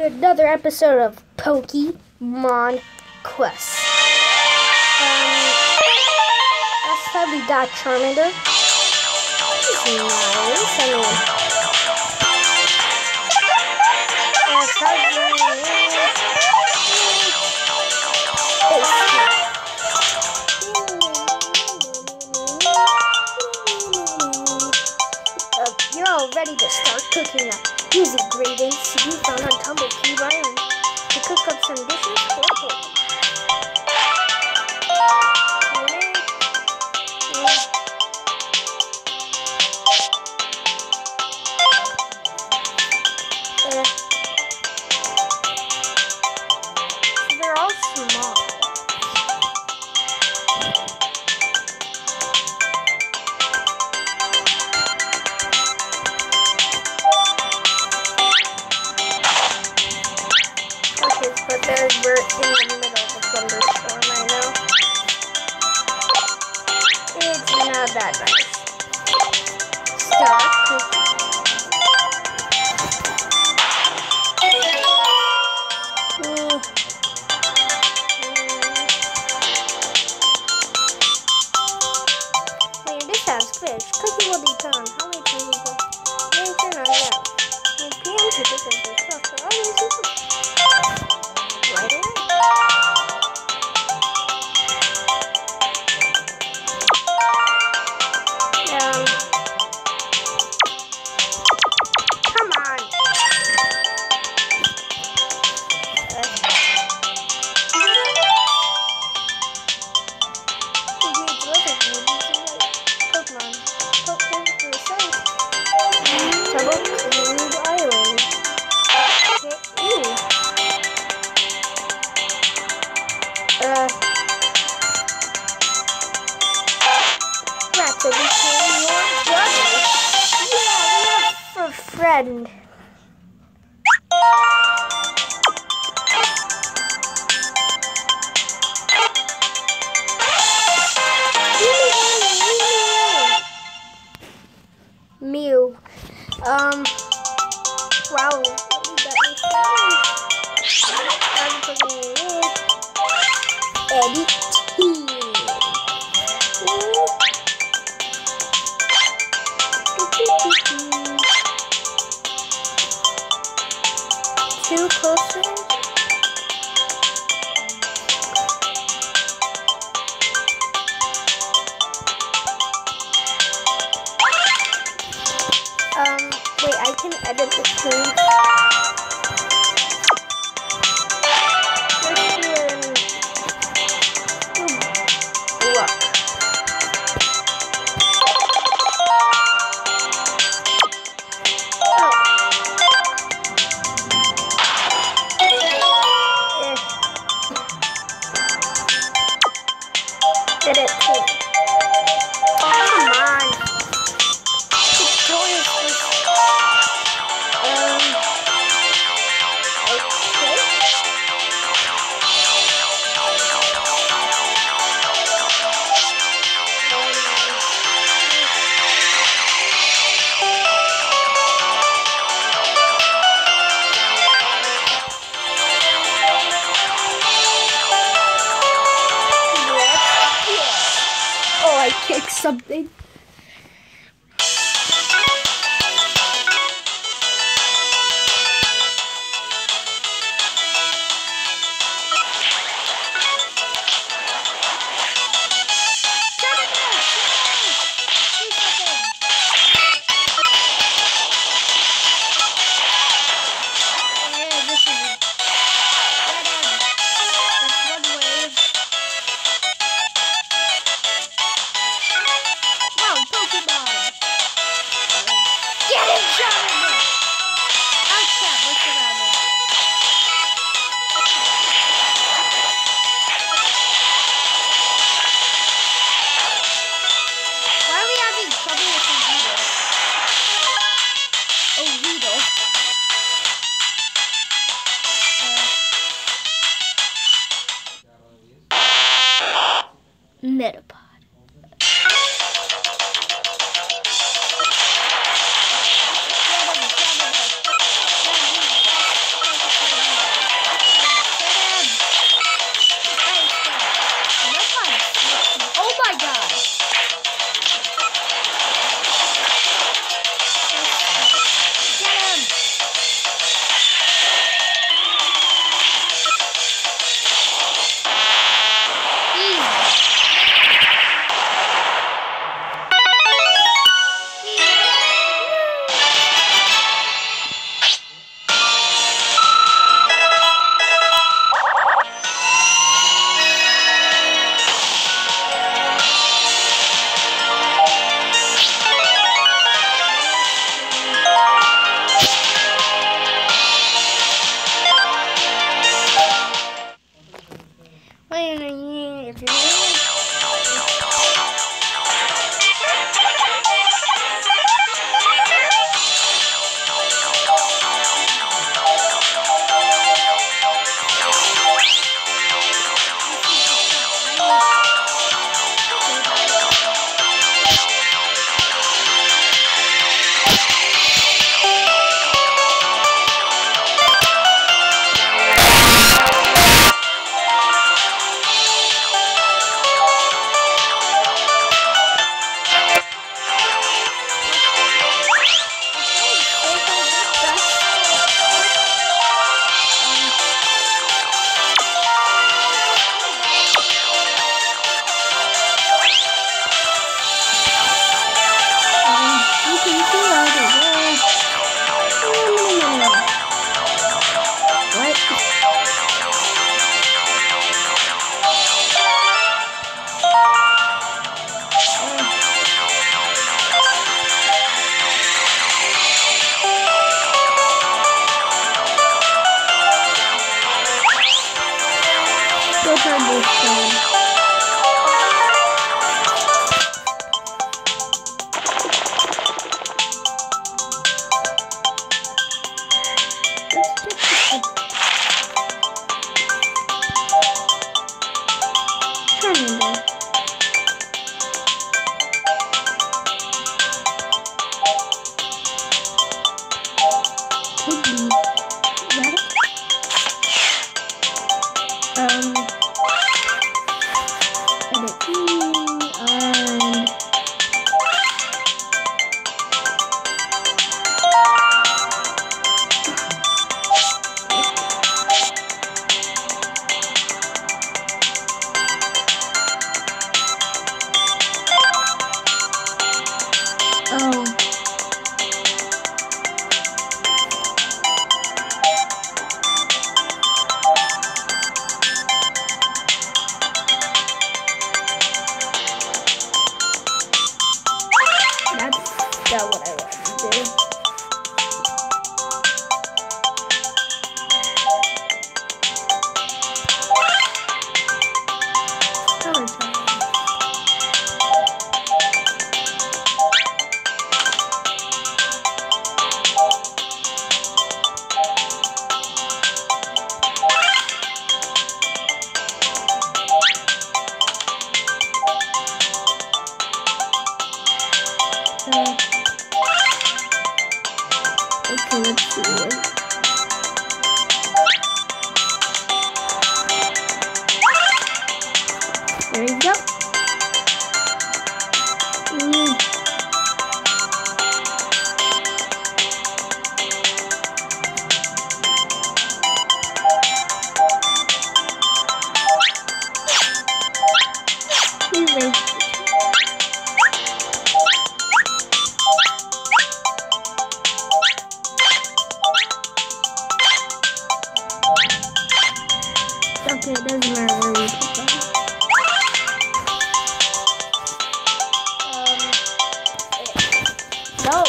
another episode of Pokemon Quest. Um, last time we got Charmander. Nice, I mean. You're all ready to start cooking up. Music grading, CD found on Tumblr, Key Island. To cook up some dishes, horrible. it's not that nice. Stop cooking. something. Okay, it đâu.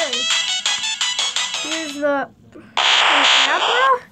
Here's the... Camera?